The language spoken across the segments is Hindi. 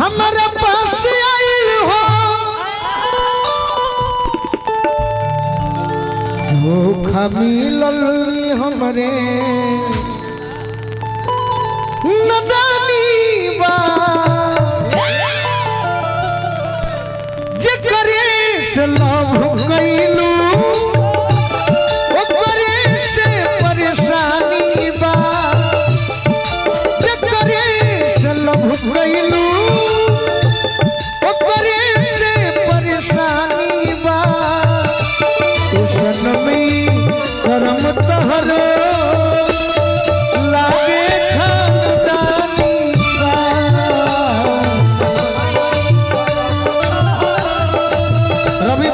हमारा पास आयल हो। धोखा मिलल हमरे। नदानी बा।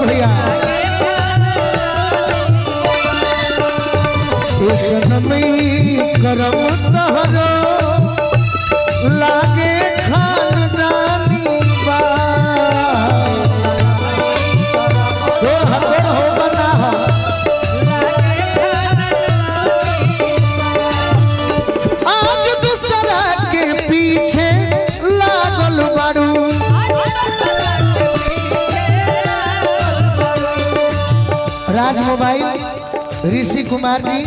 भैया करम लागे खानदानी बा मोबाइल ऋषि कुमार जी,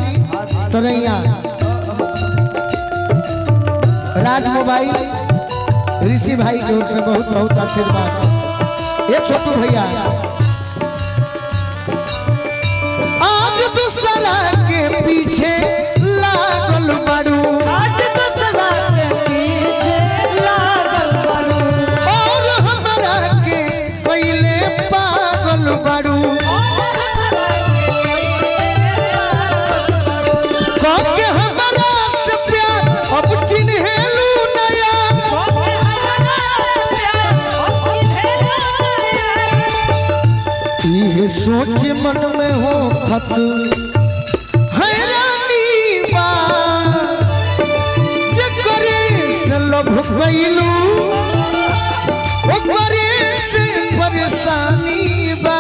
तरैया। राज मोबाइल ऋषि भाई की ओर से बहुत बहुत आशीर्वाद। ये छोटू भैया। आज दूसरा ये सोच मन में हो खत। हैरानी बा जकरे से लभ ओकरे से परेशानी बा।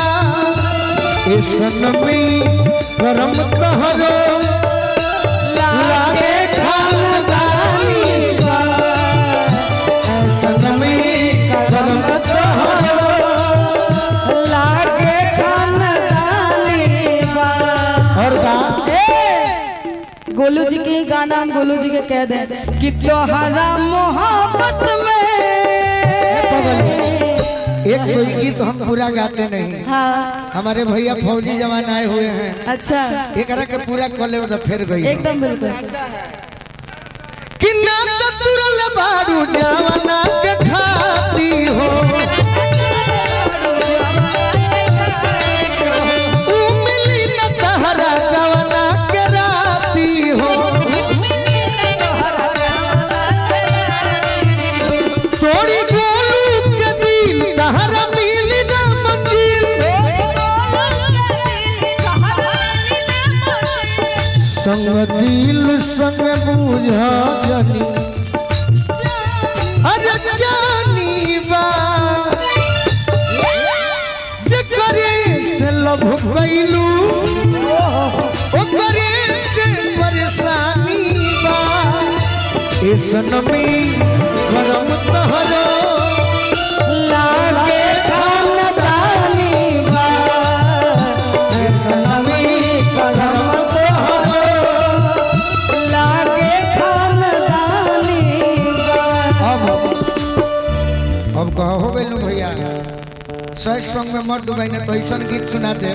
सनमी करम लागे खानदानी गोलू जी के गाना हम गोलू जी के कह दें कि तोहरा मोहब्बत में। एक कोई गीत हम पूरा गाते नहीं। हाँ। हमारे भैया फौजी जवान आए हुए हैं। अच्छा। एक के पूरा कॉले तो फिर गई एकदम बिल्कुल। कि ना तो तुरल बारू जवाना के खाती संग बुझा जानी। अरे जानी बा। से लभ ओकरे से परेशानी बा। करम तहरो अब कहो बेलू भैया। संग में मत डुबाई ना तो गीत सुना दे।